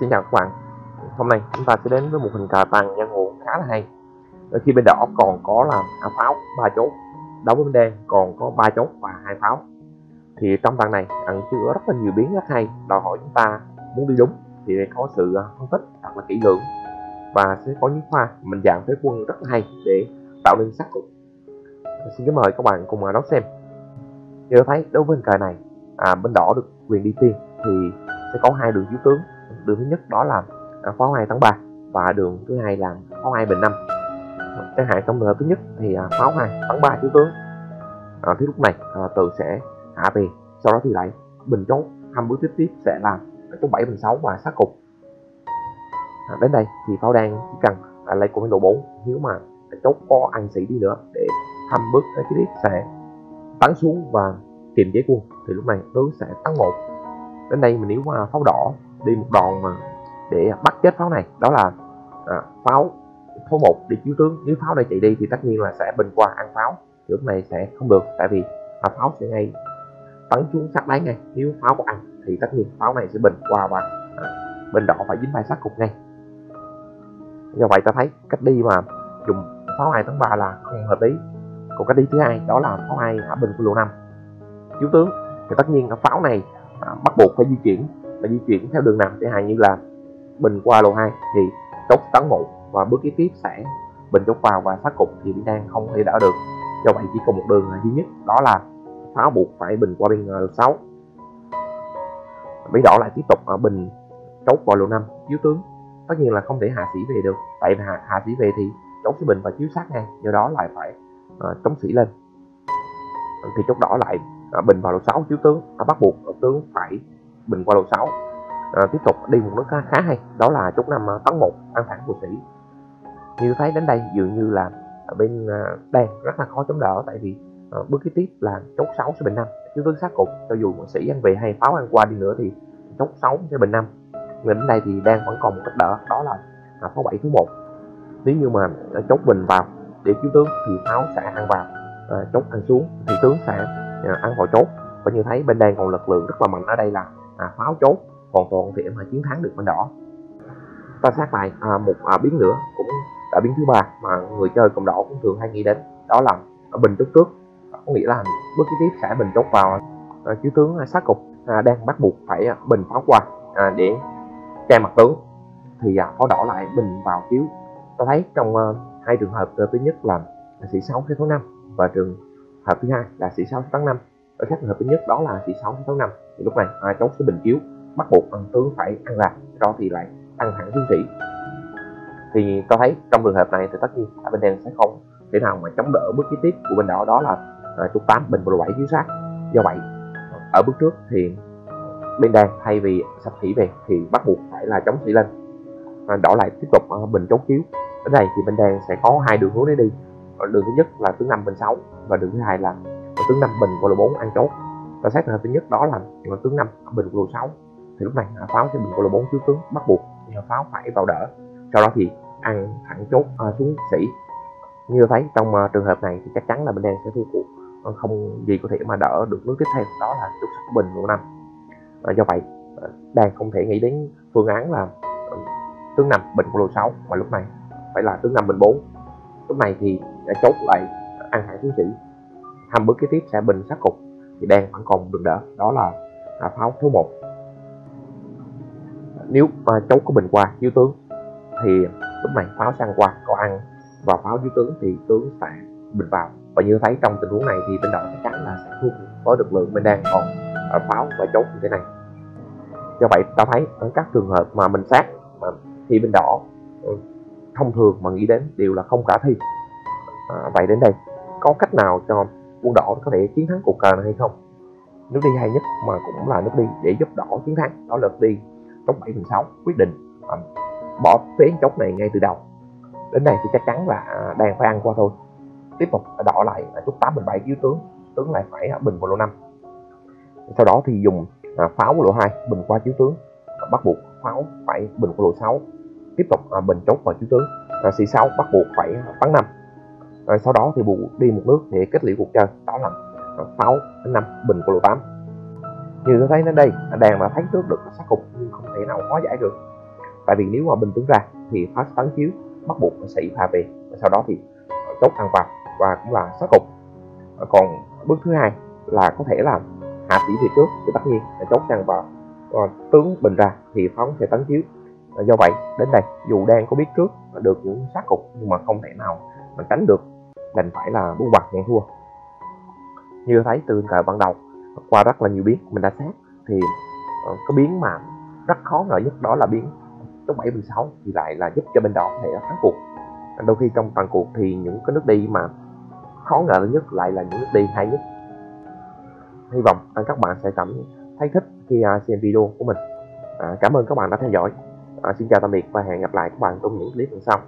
Xin chào các bạn. Hôm nay chúng ta sẽ đến với một hình cờ tàng nhân nguồn khá là hay. Ở Khi bên đỏ còn có là à, pháo ba chốt đấu với bên đen còn có ba chốt và hai pháo. Thì trong tàng này ẩn chứa rất là nhiều biến rất hay Đòi hỏi chúng ta muốn đi đúng Thì có sự à, phân tích thật là kỹ lưỡng. Và sẽ có những pha mình dạng thế quân rất là hay Để tạo nên sắc cục Xin kính mời các bạn cùng à, đón xem. Như thấy đối với hình cờ này à, Bên đỏ được quyền đi tiên Thì sẽ có hai đường chiếu tướng đường thứ nhất đó là à, pháo 2 tháng 3 và đường thứ hai là pháo 2 bình năm. Chẳng hạn trong trường hợp thứ nhất thì à, pháo 2 tháng 3 thiếu tướng. À, thì lúc này à, từ sẽ hạ về sau đó thì lại bình chốt hai bước tiếp tiếp sẽ là chốt 7 bình 6 và sát cục. À, đến đây thì pháo đang chỉ cần à, lấy của độ 4 nếu mà chốt có ăn sĩ đi nữa để hăm bước cái tiếp sẽ bắn xuống và kiềm chế quân thì lúc này tướng sẽ tăng một. Đến đây mình nếu mà pháo đỏ đi một đòn mà để bắt chết pháo này. Đó là à, pháo số 1 đi chiếu tướng. Nếu pháo này chạy đi thì tất nhiên là sẽ bình qua ăn pháo. Thì lúc này sẽ không được tại vì à, pháo sẽ ngay bắn xuống sát đáy ngay. Nếu pháo có ăn thì tất nhiên pháo này sẽ bình qua và à, bên đỏ phải dính vai sát cục ngay. Do vậy ta thấy cách đi mà dùng pháo 2 tháng 3 là không hợp lý. Còn cách đi thứ hai đó là pháo 2 ở bình của lộ 5 chiếu tướng thì tất nhiên pháo này à, bắt buộc phải di chuyển và di chuyển theo đường nằm chẳng hạn như là bình qua lô 2 thì chốt tấn 1 và bước kế tiếp sẽ bình chốt vào và sát cục thì đang không thể đỡ được. Do vậy chỉ còn một đường duy nhất đó là pháo buộc phải bình qua bên ờ, lô 6 Mỹ đỏ lại tiếp tục ở bình chốt vào lô 5 chiếu tướng. Tất nhiên là không thể hạ sĩ về được tại vì hạ, hạ sĩ về thì chốt cái bình và chiếu sát ngay do đó lại phải uh, chống sĩ lên. Thì chốt đỏ lại uh, bình vào lô 6 chiếu tướng. Uh, bắt buộc tướng phải bình qua lô 6 à, tiếp tục đi một nước khá, khá hay đó là chốt năm tấn 1 ăn thẳng của sĩ. Như thấy đến đây dường như là ở bên à, đang rất là khó chống đỡ tại vì à, bước kế tiếp là chốt 6 sẽ bình 5 chứ tướng sát cục cho dù sĩ ăn về hay pháo ăn qua đi nữa thì chốt 6 sẽ bình 5 nhưng đến đây thì đang vẫn còn một cách đỡ đó là à, pháo 7 thứ 1 nếu như mà à, chốt bình vào để cứu tướng thì pháo sẽ ăn vào à, chốt ăn xuống thì tướng sẽ à, ăn vào chốt. Và như thấy bên đang còn lực lượng rất là mạnh ở đây là à, pháo chốt hoàn toàn thì em mà chiến thắng được bên đỏ ta sát lại à, một à, biến nữa cũng là biến thứ ba mà người chơi cộng đỏ cũng thường hay nghĩ đến. Đó là bình chốt trước có nghĩa là bước kế tiếp sẽ bình chốt vào. À, chiếu tướng à, sát cục à, đang bắt buộc phải à, bình pháo qua à, để che mặt tướng. Thì à, pháo đỏ lại bình vào chiếu ta thấy trong à, hai trường hợp à, thứ nhất là, sĩ sĩ 6 tháng 5 và trường hợp thứ hai là sĩ 6 tháng 5 ở các trường hợp thứ nhất đó là sĩ 6 tháng 5 thì lúc này à, cháu sẽ bình chiếu bắt buộc ăn tướng phải ăn ra đó thì lại ăn hẳn tiến sĩ. Thì tôi thấy trong trường hợp này thì tất nhiên ở bên đen sẽ không thể nào mà chống đỡ bước kế tiếp của bên đỏ đó là à, chục tám bình bộ bảy chiếu sát do vậy ở bước trước thì bên đen thay vì sắp sĩ về thì bắt buộc phải là chống sĩ lên. À, đỏ lại tiếp tục à, bình chống chiếu. Ở đây thì bên đen sẽ có hai đường hướng để đi. Đường thứ nhất là tướng năm bình 6 và đường thứ hai là tướng năm bình bộ 4 ăn chốt ta xét hợp thứ nhất đó là tướng năm bình của lô 6 thì lúc này pháo sẽ bình của lô 4 trước tướng bắt buộc pháo phải vào đỡ. Sau đó thì ăn thẳng chốt à, xuống sĩ như thấy trong uh, trường hợp này thì chắc chắn là bên đen sẽ thua cuộc. Không gì có thể mà đỡ được nước tiếp theo đó là chốt sắc bình lô 5 à, do vậy à, đang không thể nghĩ đến phương án là ừ, tướng năm bình của lô 6 mà lúc này phải là tướng năm bình 4 lúc này thì đã chốt lại ăn thẳng xuống sĩ hầm bước kế tiếp sẽ bình sát cục thì đang vẫn còn được đỡ. Đó là à, pháo số 1 nếu mà chốt có bình qua dưới tướng thì lúc này pháo sang qua có ăn. Và pháo dưới tướng thì tướng sẽ bình vào. Và như thấy trong tình huống này thì bên đỏ chắc chắn là sẽ thua với lực lượng bên đang còn à, pháo và chốt như thế này. Do vậy ta thấy ở các trường hợp mà mình sát mà thì bên đỏ ừ, thông thường mà nghĩ đến đều là không khả thi. À, vậy đến đây có cách nào cho quân đỏ có thể chiến thắng cuộc cờ này hay không? Nước đi hay nhất mà cũng là nước đi để giúp đỏ chiến thắng đó là đi. Chốt 7 phần 6 quyết định à, bỏ phế chốc này ngay từ đầu. Đến đây thì chắc chắn là à, đang phải ăn qua thôi. Tiếp tục đỏ lại à, chốt 8 bình 7 cứu tướng tướng lại phải bình vào lô 5 sau đó thì dùng à, pháo lô 2 bình qua chiếu tướng. À, bắt buộc pháo phải bình qua lô 6 tiếp tục à, bình chốt vào chiếu tướng. À, C6 bắt buộc phải à, bắn 5 rồi sau đó thì bù đi một nước để kết liễu cuộc chơi. Đó là đến năm bình của lô 8 như tôi thấy đến đây đàn đã thấy trước được sát cục, nhưng không thể nào hóa giải được. Tại vì nếu mà bình tướng ra thì phát tấn chiếu, bắt buộc sĩ pha về. Và sau đó thì chốt ăn vào và cũng là sát cục. Còn bước thứ hai là có thể là hạ chỉ về trước thì tất nhiên là chốt ăn vào còn tướng bình ra thì phóng sẽ tấn chiếu. Do vậy, đến đây dù đang có biết trước được những sát cục nhưng mà không thể nào mà tránh được đành phải là buông bạc nhận thua. Như thấy từ cờ ban đầu qua rất là nhiều biến mình đã xét thì ờ, cái biến mà rất khó ngờ nhất đó là biến chốt 7 16 thì lại là giúp cho bên đỏ có thể thắng cuộc. Đôi khi trong toàn cuộc thì những cái nước đi mà khó ngờ nhất lại là những nước đi hay nhất. Hy vọng các bạn sẽ cảm thấy thích khi à, xem video của mình. À, cảm ơn các bạn đã theo dõi. À, xin chào tạm biệt và hẹn gặp lại các bạn trong những clip lần sau.